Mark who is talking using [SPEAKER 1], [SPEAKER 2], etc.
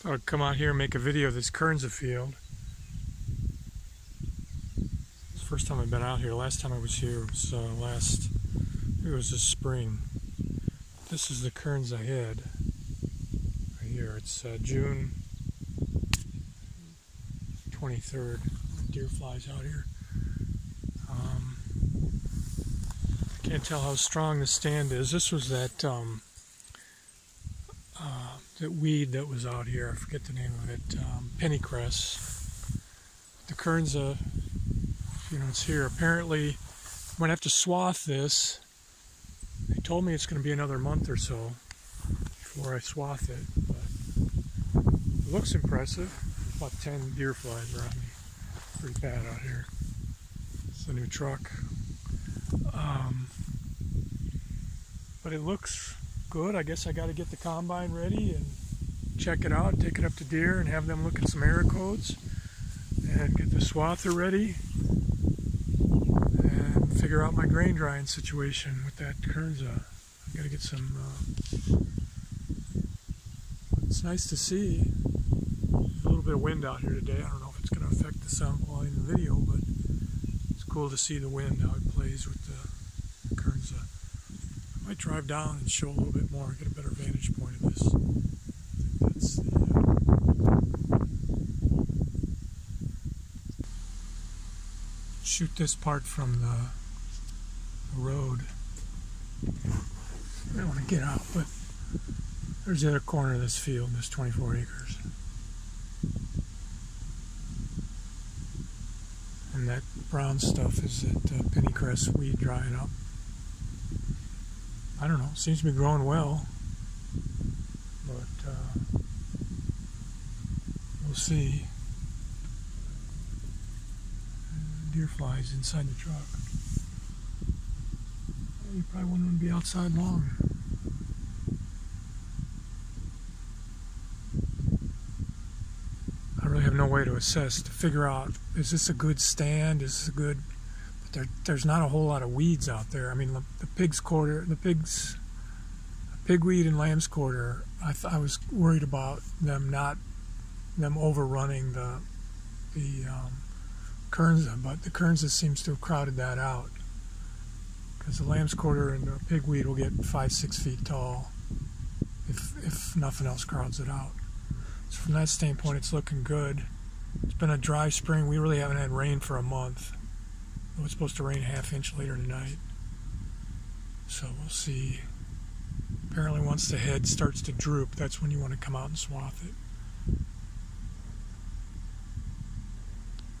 [SPEAKER 1] Thought I'd come out here and make a video of this Kernza field. It's the first time I've been out here. Last time I was here was uh, last, it was this spring. This is the Kernza head. Right here, it's uh, June 23rd. Deer flies out here. Um, I can't tell how strong the stand is. This was that um, uh, that weed that was out here. I forget the name of it. Um, pennycress. The Kernza, you know, it's here. Apparently, I'm gonna have to swath this. They told me it's gonna be another month or so before I swath it, but it looks impressive. About 10 deer flies around me. Pretty bad out here. It's a new truck. Um, but it looks good. I guess I got to get the combine ready and check it out, take it up to Deere and have them look at some error codes and get the swather ready and figure out my grain drying situation with that Kernza. I got to get some, uh, it's nice to see. A little bit of wind out here today. I don't know if it's going to affect the sound quality in the video, but it's cool to see the wind, how it plays with the might drive down and show a little bit more, get a better vantage point of this. That's uh, shoot this part from the, the road. I don't want to get out, but there's the other corner of this field, this 24 acres. And that brown stuff is that uh, pennycress weed drying up. I don't know, seems to be growing well. But uh, we'll see. Deer flies inside the truck. You probably wouldn't want to be outside long. I really have no way to assess to figure out is this a good stand? Is this a good there, there's not a whole lot of weeds out there. I mean, the, pig's quarter, the pigs, pigweed and lamb's quarter. I, I was worried about them not them overrunning the the um, Kernza, but the Kernza seems to have crowded that out because the lamb's quarter and the pigweed will get five six feet tall if if nothing else crowds it out. So from that standpoint, it's looking good. It's been a dry spring. We really haven't had rain for a month. It was supposed to rain a half inch later tonight. So we'll see. Apparently once the head starts to droop, that's when you want to come out and swath it.